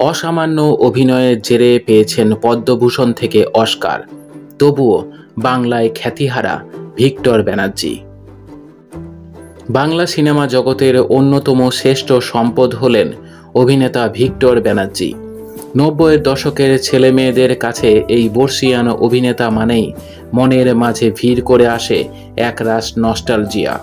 অসামান্য অভিনয়ের জেরে পেয়েছেন পদ্মভূষণ থেকে অস্কার। তবুও বাংলায় খ্যাতিহারা ভিক্টর ব্যানার্জি। বাংলা সিনেমা জগতের অন্যতম শ্রেষ্ঠ সম্পদ হলেন অভিনেতা ভিক্টর ব্যানার্জি। নব্বইয়ের দশকের ছেলে মেয়েদের কাছে এই বর্ষিয়ান অভিনেতা মানেই মনের মাঝে ভিড় করে আসে একরাশ নস্টালজিয়া।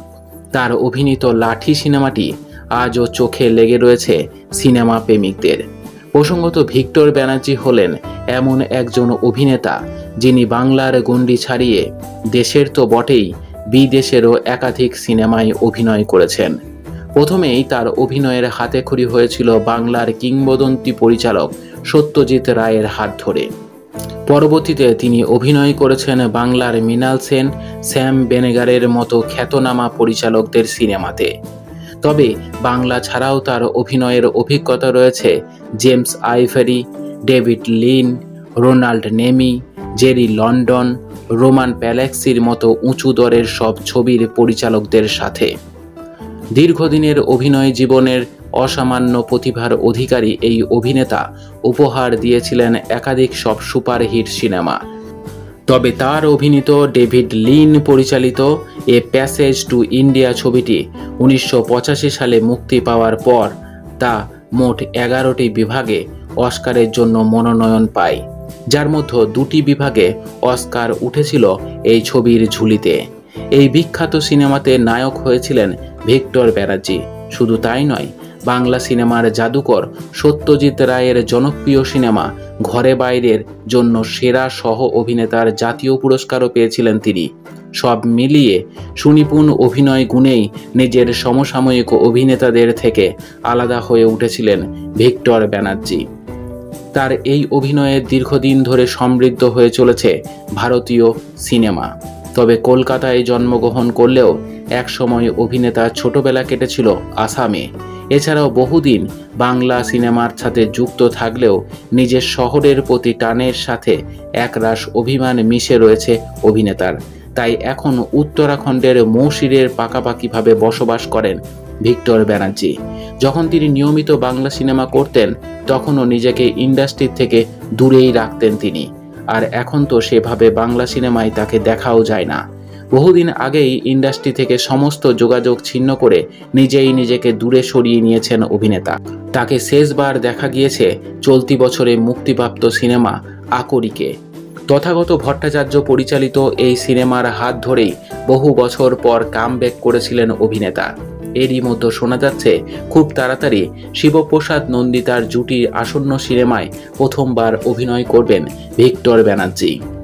তার অভিনীত লাঠি সিনেমাটি আজও চোখে লেগে রয়েছে সিনেমা প্রেমিকদের প্রসঙ্গত ভিক্টর ব্যানার্জি হলেন এমন একজন অভিনেতা যিনি বাংলার গণ্ডি ছাড়িয়ে দেশের তো বটেই বিদেশেরও একাধিক সিনেমায় অভিনয় করেছেন। প্রথমেই তার অভিনয়ের হাতেখড়ি হয়েছিল বাংলার কিংবদন্তি পরিচালক সত্যজিৎ রায়ের হাত ধরে। পরবর্তীতে তিনি অভিনয় করেছেন বাংলার মৃণাল সেন, স্যাম বেনেগারের মতো খ্যাতনামা পরিচালকদের সিনেমাতে। তবে বাংলা ছাড়াও তার অভিনয়ের অভিজ্ঞতা রয়েছে James Ivory David Lean, Ronald Neame, Jerry London, Roman প্যালেক্সির মতো উঁচু দরের সব ছবির পরিচালকদের সাথে। দীর্ঘদিনের অভিনয় জীবনের অসামান্য প্রতিভার অধিকারী এই অভিনেতা উপহার দিয়েছিলেন একাধিক সব সুপারহিট সিনেমা। তবে তার অভিনীত ডেভিড লিন পরিচালিত এ প্যাসেজ টু ইন্ডিয়া ছবিটি উনিশশো পঁচাশি সালে মুক্তি পাওয়ার পর তা মোট এগারোটি বিভাগে অস্কারের জন্য মনোনয়ন পায়। যার মধ্যে দুটি বিভাগে অস্কার উঠেছিল এই ছবির ঝুলিতে। এই বিখ্যাত সিনেমাতে নায়ক হয়েছিলেন ভিক্টর ব্যানার্জি। শুধু তাই নয় বাংলা সিনেমার জাদুকর সত্যজিৎ রায়ের জনপ্রিয় সিনেমা ঘরে বাইরের জন্য সেরা সহ অভিনেতার জাতীয় পুরস্কারও পেয়েছিলেন তিনি। সব মিলিয়ে সুনিপুণ অভিনয় গুণেই নিজের সমসাময়িক অভিনেতাদের থেকে আলাদা হয়ে উঠেছিলেন ভিক্টর ব্যানার্জি। তার এই অভিনয়ের দীর্ঘদিন ধরে সমৃদ্ধ হয়ে চলেছে ভারতীয় সিনেমা। তবে কলকাতায় জন্মগ্রহণ করলেও একসময় অভিনেতা ছোটবেলা কেটেছিল আসামে। এছাড়াও বহুদিন বাংলা সিনেমার সাথে যুক্ত থাকলেও নিজের শহরের প্রতি টানের সাথে একরাশ অভিমান মিশে রয়েছে অভিনেতার। তাই এখন উত্তরাখণ্ডের মৌসিরের পাকাপাকিভাবে বসবাস করেন ভিক্টর ব্যানার্জি। যখন তিনি নিয়মিত বাংলা সিনেমা করতেন, তখনও নিজেকে ইন্ডাস্ট্রির থেকে দূরেই রাখতেন তিনি। আর এখন তো সেভাবে বাংলা সিনেমায় তাকে দেখাও যায় না। বহুদিন আগেই ইন্ডাস্ট্রি থেকে সমস্ত যোগাযোগ ছিন্ন করে নিজেই নিজেকে দূরে সরিয়ে নিয়েছেন অভিনেতা। তাকে শেষবার দেখা গিয়েছে চলতি বছরে মুক্তিপ্রাপ্ত সিনেমা আকরিকে। তথাগত ভট্টাচার্য পরিচালিত এই সিনেমার হাত ধরেই বহু বছর পর কাম ব্যাক করেছিলেন অভিনেতা। এরই মধ্যে শোনা যাচ্ছে, খুব তাড়াতাড়ি শিবপ্রসাদ নন্দিতার জুটির আসন্ন সিনেমায় প্রথমবার অভিনয় করবেন ভিক্টর ব্যানার্জি।